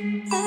Oh.